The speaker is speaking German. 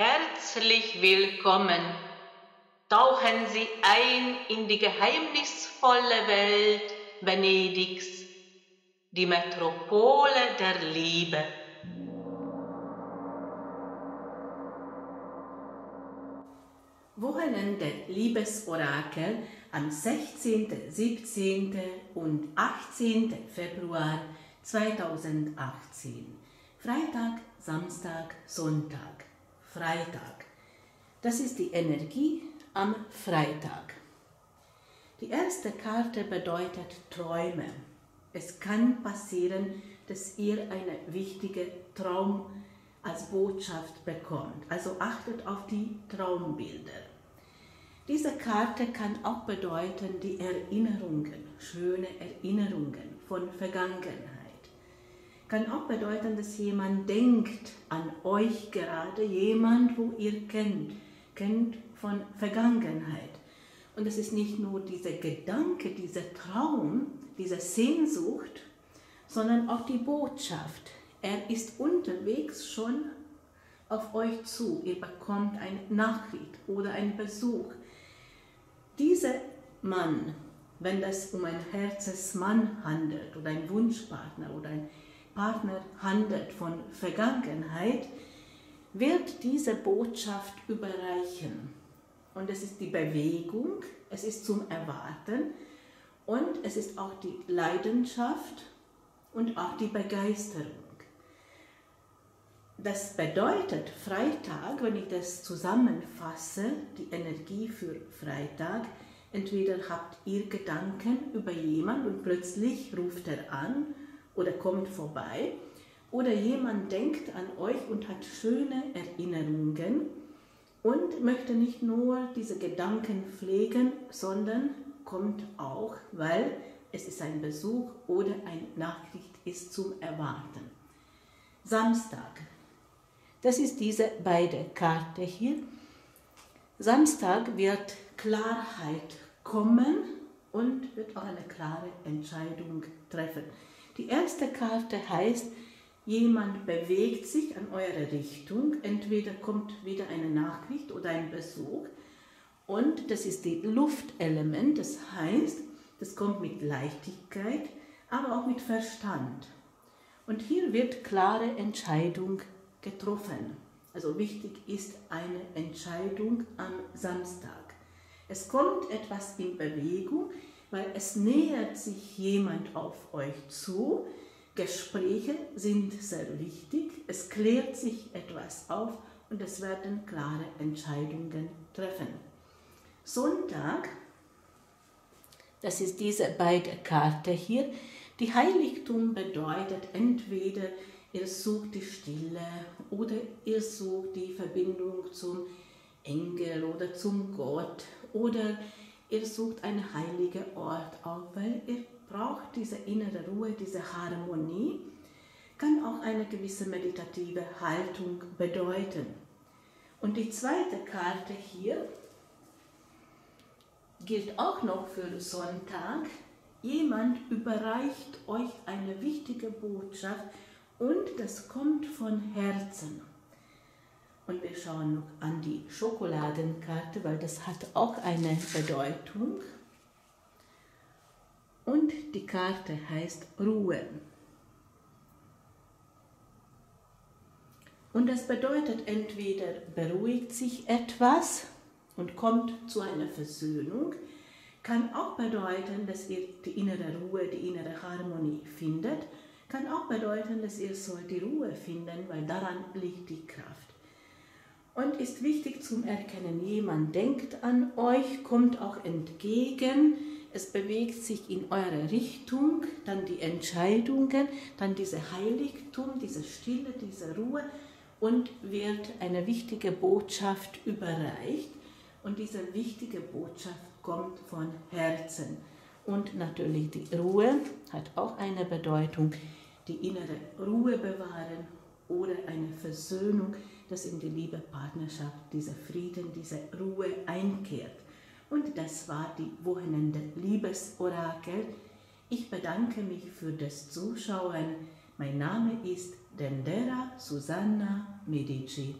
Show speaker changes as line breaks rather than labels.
Herzlich willkommen. Tauchen Sie ein in die geheimnisvolle Welt Venedigs, die Metropole der Liebe.
Wochenende Liebesorakel am 16., 17. und 18. Februar 2018. Freitag, Samstag, Sonntag. Freitag. Das ist die Energie am Freitag. Die erste Karte bedeutet Träume. Es kann passieren, dass ihr eine wichtige Traum als Botschaft bekommt. Also achtet auf die Traumbilder. Diese Karte kann auch bedeuten die Erinnerungen, schöne Erinnerungen von Vergangenheit kann auch bedeuten, dass jemand denkt an euch gerade, jemand, wo ihr kennt, kennt von Vergangenheit. Und es ist nicht nur dieser Gedanke, dieser Traum, diese Sehnsucht, sondern auch die Botschaft. Er ist unterwegs schon auf euch zu. Ihr bekommt eine Nachricht oder einen Besuch. Dieser Mann, wenn das um einen Herzensmann handelt oder einen Wunschpartner oder ein Partner handelt von Vergangenheit, wird diese Botschaft überreichen. Und es ist die Bewegung, es ist zum Erwarten und es ist auch die Leidenschaft und auch die Begeisterung. Das bedeutet Freitag, wenn ich das zusammenfasse, die Energie für Freitag, entweder habt ihr Gedanken über jemanden und plötzlich ruft er an oder kommt vorbei oder jemand denkt an euch und hat schöne Erinnerungen und möchte nicht nur diese Gedanken pflegen, sondern kommt auch, weil es ist ein Besuch oder eine Nachricht ist zum Erwarten. Samstag. Das ist diese beide Karte hier. Samstag wird Klarheit kommen und wird auch eine klare Entscheidung treffen. Die erste Karte heißt, jemand bewegt sich an eure Richtung, entweder kommt wieder eine Nachricht oder ein Besuch und das ist die Luftelement, das heißt, das kommt mit Leichtigkeit, aber auch mit Verstand. Und hier wird klare Entscheidung getroffen. Also wichtig ist eine Entscheidung am Samstag. Es kommt etwas in Bewegung, weil es nähert sich jemand auf euch zu. Gespräche sind sehr wichtig, es klärt sich etwas auf und es werden klare Entscheidungen treffen. Sonntag, das ist diese beide Karte hier, die Heiligtum bedeutet entweder ihr sucht die Stille oder ihr sucht die Verbindung zum Engel oder zum Gott oder Ihr sucht einen heiligen Ort auf, weil ihr braucht diese innere Ruhe, diese Harmonie. Kann auch eine gewisse meditative Haltung bedeuten. Und die zweite Karte hier gilt auch noch für Sonntag. Jemand überreicht euch eine wichtige Botschaft und das kommt von Herzen. Und wir schauen noch an die Schokoladenkarte, weil das hat auch eine Bedeutung. Und die Karte heißt Ruhe. Und das bedeutet entweder beruhigt sich etwas und kommt zu einer Versöhnung, kann auch bedeuten, dass ihr die innere Ruhe, die innere Harmonie findet, kann auch bedeuten, dass ihr sollt die Ruhe finden, weil daran liegt die Kraft und ist wichtig zum Erkennen. Jemand denkt an euch, kommt auch entgegen, es bewegt sich in eure Richtung, dann die Entscheidungen, dann diese Heiligtum, diese Stille, diese Ruhe und wird eine wichtige Botschaft überreicht. Und diese wichtige Botschaft kommt von Herzen. Und natürlich die Ruhe hat auch eine Bedeutung, die innere Ruhe bewahren oder eine Versöhnung dass in die liebe Partnerschaft dieser Frieden, diese Ruhe einkehrt. Und das war die Wochenende Liebesorakel. Ich bedanke mich für das Zuschauen. Mein Name ist Dendera Susanna Medici.